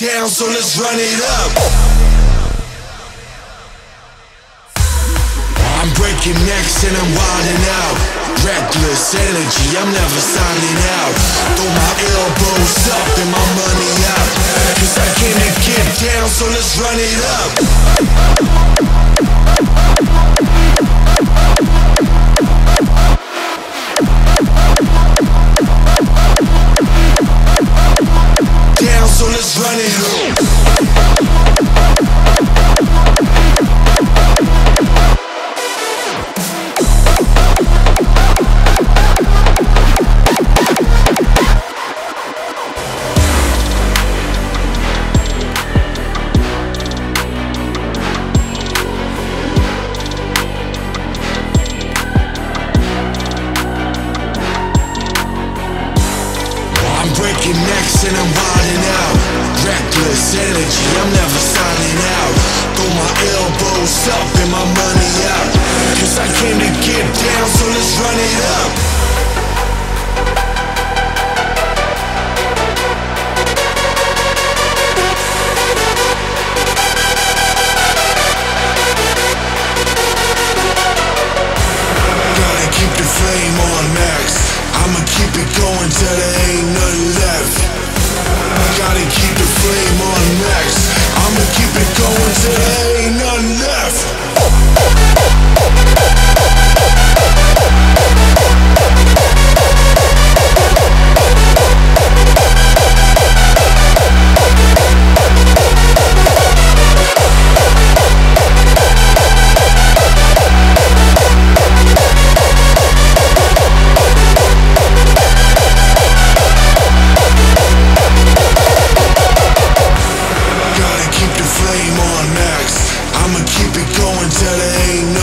down, so let's run it up. I'm breaking necks and I'm wilding out. Reckless energy, I'm never signing out. Throw my elbows up and my money out. Cause I came to get down, so let's run it up. Breaking necks and I'm wilding out. and tell telling ain't no